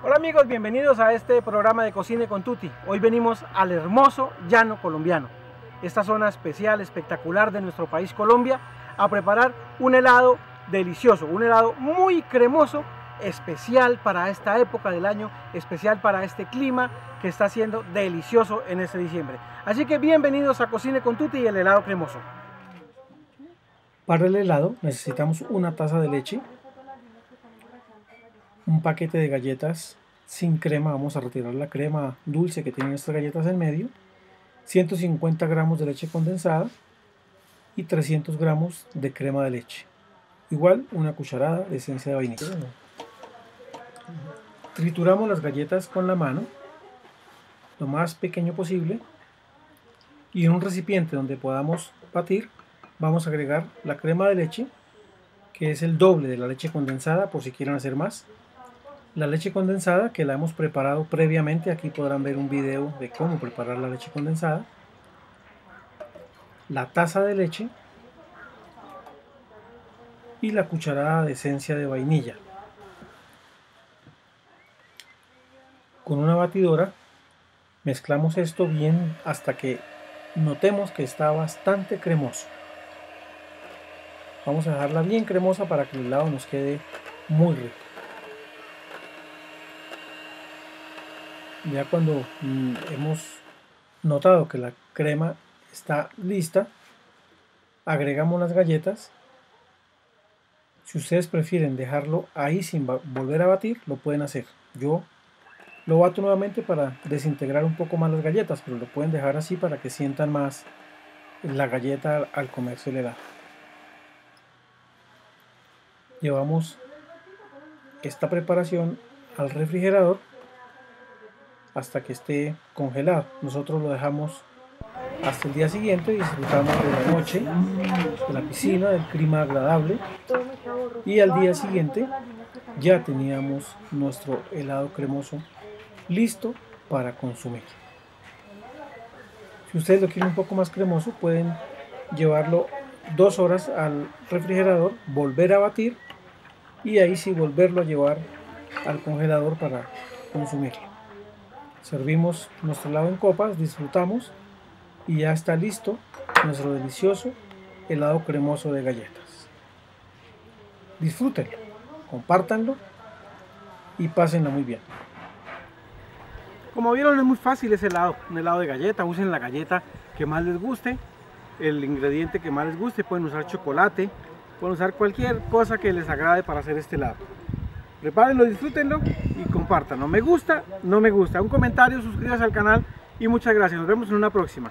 Hola amigos, bienvenidos a este programa de Cocine con Tuti. Hoy venimos al hermoso llano colombiano, esta zona especial, espectacular de nuestro país Colombia, a preparar un helado delicioso, un helado muy cremoso, especial para esta época del año, especial para este clima que está siendo delicioso en este diciembre. Así que bienvenidos a Cocine con Tuti y el helado cremoso. Para el helado necesitamos una taza de leche, un paquete de galletas sin crema, vamos a retirar la crema dulce que tienen estas galletas en medio, 150 gramos de leche condensada y 300 gramos de crema de leche. Igual una cucharada de esencia de vainilla. Trituramos las galletas con la mano, lo más pequeño posible, y en un recipiente donde podamos batir, vamos a agregar la crema de leche, que es el doble de la leche condensada por si quieren hacer más, la leche condensada que la hemos preparado previamente. Aquí podrán ver un video de cómo preparar la leche condensada. La taza de leche y la cucharada de esencia de vainilla. Con una batidora mezclamos esto bien hasta que notemos que está bastante cremoso. Vamos a dejarla bien cremosa para que el helado nos quede muy rico. Ya cuando mm, hemos notado que la crema está lista, agregamos las galletas. Si ustedes prefieren dejarlo ahí sin volver a batir, lo pueden hacer. Yo lo bato nuevamente para desintegrar un poco más las galletas, pero lo pueden dejar así para que sientan más la galleta al comerse el helado. Llevamos esta preparación al refrigerador hasta que esté congelado. Nosotros lo dejamos hasta el día siguiente y disfrutamos de la noche, de la piscina, del clima agradable. Y al día siguiente ya teníamos nuestro helado cremoso listo para consumir. Si ustedes lo quieren un poco más cremoso, pueden llevarlo dos horas al refrigerador, volver a batir y ahí sí volverlo a llevar al congelador para consumirlo. Servimos nuestro helado en copas, disfrutamos y ya está listo nuestro delicioso helado cremoso de galletas. Disfrútenlo, compártanlo y pásenlo muy bien. Como vieron es muy fácil ese helado, un helado de galleta, usen la galleta que más les guste, el ingrediente que más les guste, pueden usar chocolate, pueden usar cualquier cosa que les agrade para hacer este helado. Prepárenlo, disfrútenlo y compártanlo. Me gusta, no me gusta. Un comentario, suscríbase al canal y muchas gracias. Nos vemos en una próxima.